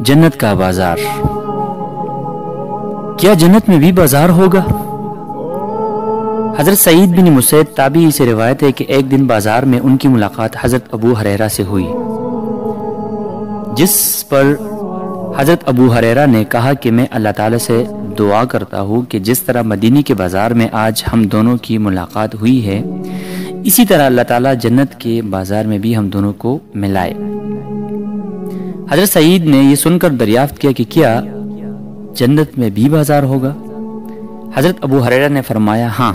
جنت کا بازار۔ کیا جنت میں بھی بازار ہوگا؟ حضرت سعید بن مسید تابعی سے روایت ہے کہ ایک دن بازار میں ان کی ملاقات حضرت ابو حریرہ سے ہوئی۔ جس پر حضرت ابو حریرہ نے کہا کہ میں اللہ تعالی سے دعا کرتا ہوں کہ جس طرح مدینی کے بازار میں آج ہم دونوں کی ملاقات ہوئی ہے، اسی طرح اللہ تعالیٰ جنت کے بازار میں بھی ہم دونوں کو ملائے۔ حضرت سعید نے یہ سن کر دریافت کیا کہ کیا جنت میں بھی بازار ہوگا؟ حضرت ابو حریرہ نے فرمایا ہاں۔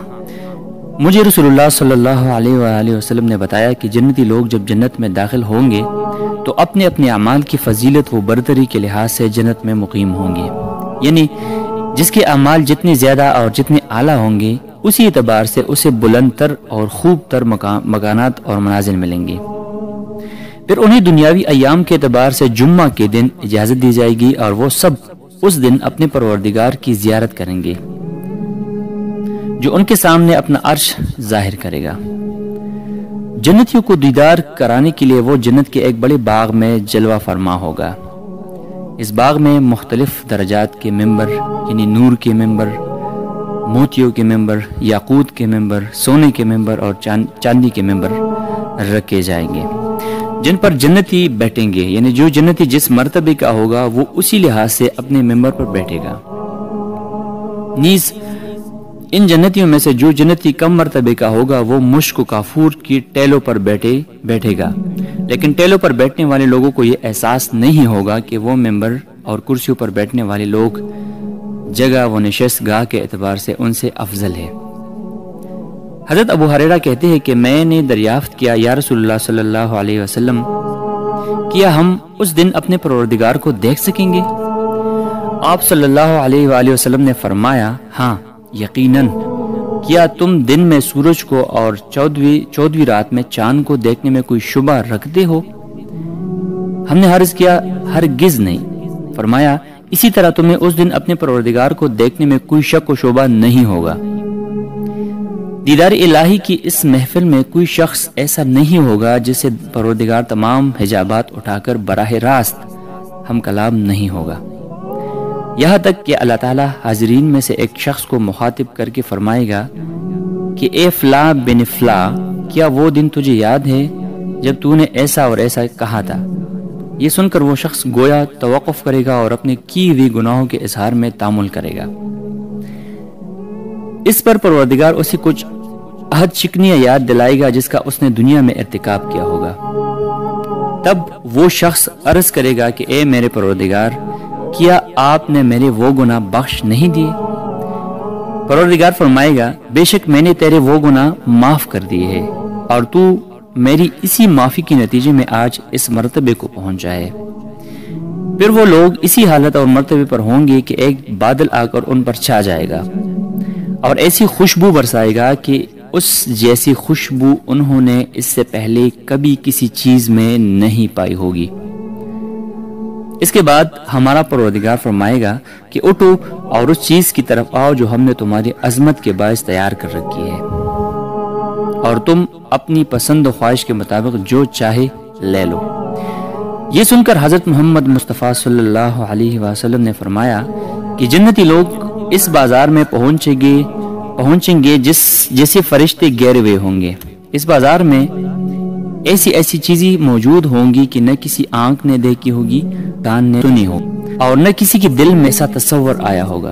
مجھے رسول اللہ صلی اللہ علیہ وآلہ وسلم نے بتایا کہ جنتی لوگ جب جنت میں داخل ہوں گے، تو اپنے اپنے اعمال کی فضیلت و برتری کے لحاظ سے جنت میں مقیم ہوں گے۔ یعنی جس کے اعمال جتنے زیادہ اور جتنے اعلیٰ ہوں گے، اسی اعتبار سے اسے بلند تر اور خوب تر مکانات اور منازل ملیں گے۔ پھر انہیں دنیاوی ایام کے اعتبار سے جمعہ کے دن اجازت دی جائے گی اور وہ سب اس دن اپنے پروردگار کی زیارت کریں گے، جو ان کے سامنے اپنا عرش ظاہر کرے گا۔ جنتیوں کو دیدار کرانے کے لیے وہ جنت کے ایک بڑے باغ میں جلوہ فرما ہوگا۔ اس باغ میں مختلف درجات کے ممبر یعنی نور کے ممبر، موتیوں کے ممبر، یاقوت کے ممبر، سونے کے ممبر اور چاندی کے ممبر رکھے جائیں گے۔ جن پر جنتی بیٹھیں گے یعنی جو جنتی جس مرتبے کا ہوگا، وہ اسی لحاظ سے اپنے ممبر پر بیٹھے گا۔ نیز، ان جنتیوں میں سے جو جنتی کم مرتبے کا ہوگا، وہ مشک و کافور کی ٹیلوں پر بیٹھے بیٹھے گا۔ لیکن ٹیلوں پر بیٹھنے والے لوگوں کو یہ احساس نہیں ہوگا کہ وہ ممبر اور کرسیوں پر بیٹھنے والے لوگ جگہ و نشست گاہ کے اعتبار سے ان سے افضل ہے حضرت ابو حریرہ کہتے ہیں کہ میں نے دریافت کیا، یا رسول اللہ صلی اللہ علیہ وسلم، کیا ہم اس دن اپنے پروردگار کو دیکھ سکیں گے؟ آپ صلی اللہ علیہ وآلہ وسلم نے فرمایا ہاں یقیناً۔ کیا تم دن میں سورج کو اور چودویں چودوی رات میں چاند کو دیکھنے میں کوئی شبہ رکھتے ہو؟ ہم نے حرض کیا، ہرگز نہیں۔ فرمایا، اسی طرح تمہیں اس دن اپنے پروردگار کو دیکھنے میں کوئی شک و شعبہ نہیں ہوگا۔ دیدار الہی کی اس محفل میں کوئی شخص ایسا نہیں ہوگا جسے پروردگار تمام حجابات اٹھا کر براہ راست ہم کلام نہیں ہوگا۔ یہاں تک کہ اللہ تعالیٰ حاضرین میں سے ایک شخص کو مخاطب کر کے فرمائے گا کہ اے فلا بن فلا کیا وہ دن تجھے یاد ہے جب تو نے ایسا اور ایسا کہا تھا؟ یہ سن کر وہ شخص گویا توقف کرے گا اور اپنے کی ہوئی گناہوں کے اظہار میں تعمل کرے گا۔ اس پر پروردگار اسے کچھ عہد شکنیاں یاد دلائے گا جس کا اس نے دنیا میں ارتکاب کیا ہوگا۔ تب وہ شخص عرض کرے گا کہ اے میرے پروردگار، کیا آپ نے میرے وہ گناہ بخش نہیں دیے؟ پروردگار فرمائے گا، بے شک میں نے تیرے وہ گناہ معاف کر دیے ہے اور تو میری اسی معافی کی نتیجے میں آج اس مرتبے کو پہنچ جائے پھر وہ لوگ اسی حالت اور مرتبے پر ہوں گے کہ ایک بادل آ کر ان پر چھا جائے گا۔ اور ایسی خوشبو برسائے گا کہ اس جیسی خوشبو انہوں نے اس سے پہلے کبھی کسی چیز میں نہیں پائی ہوگی۔ اس کے بعد ہمارا پروردگار فرمائے گا کہ اٹھو اور اس چیز کی طرف آؤ جو ہم نے تمہاری عظمت کے باعث تیار کر رکھی ہے۔ اور تم اپنی پسند و خواہش کے مطابق جو چاہے لے لو۔ یہ سن کر حضرت محمد مصطفیٰ صلی اللہ علیہ وسلم نے فرمایا کہ جنتی لوگ اس بازار میں پہنچیں گے پہنچیں گے جس جیسے فرشتے گیروے ہوں گے۔ اس بازار میں ایسی ایسی چیزیں موجود ہوں گی کہ نہ کسی آنکھ نے دیکھی ہوگی کان نے سنی ہو اور نہ کسی کے دل میں ایسا تصور آیا ہوگا۔